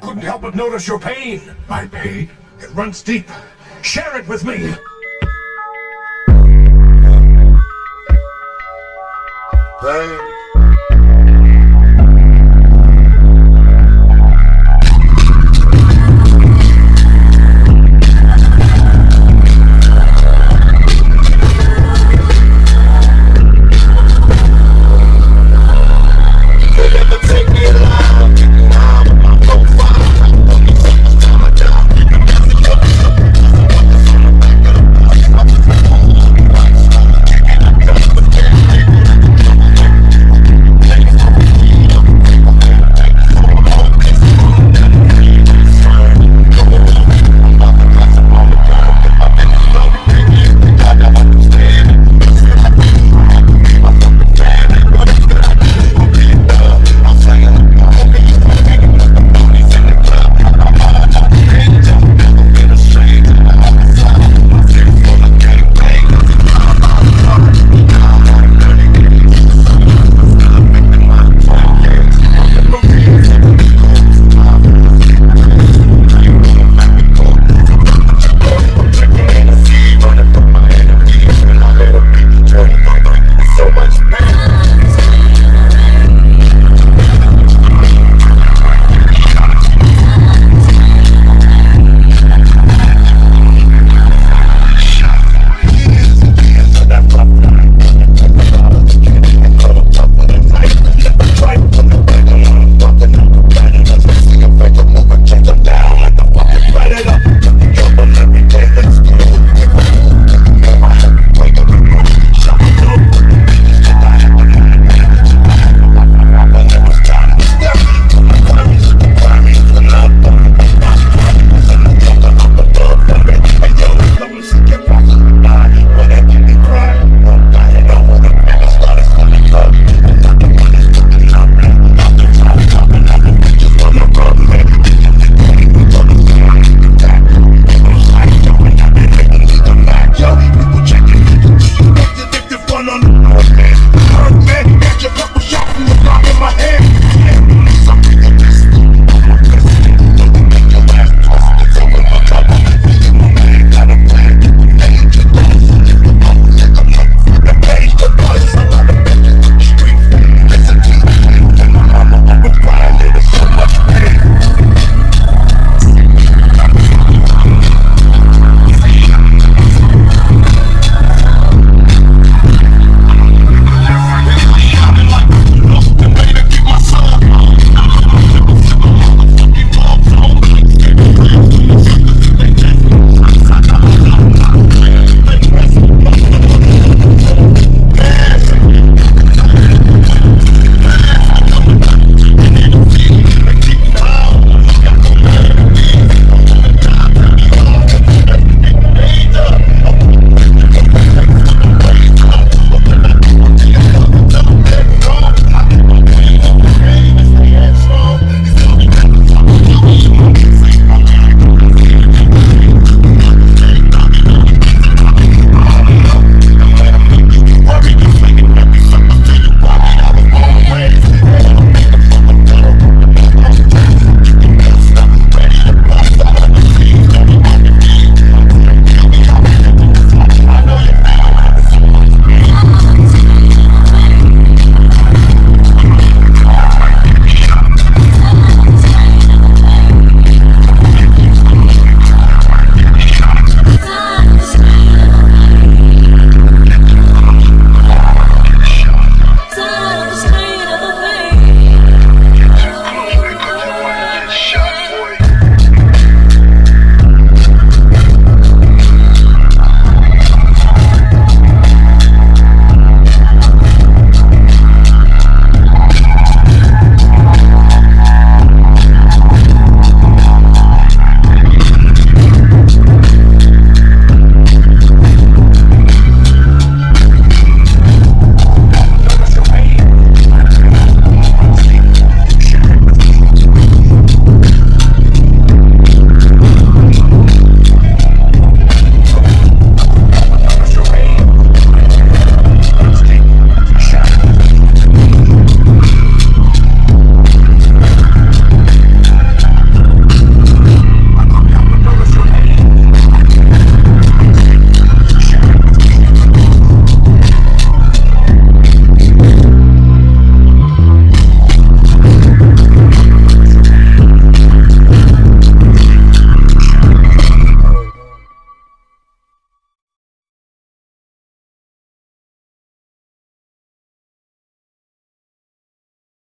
couldn't help but notice your pain. My pain? It runs deep. Share it with me. Pain.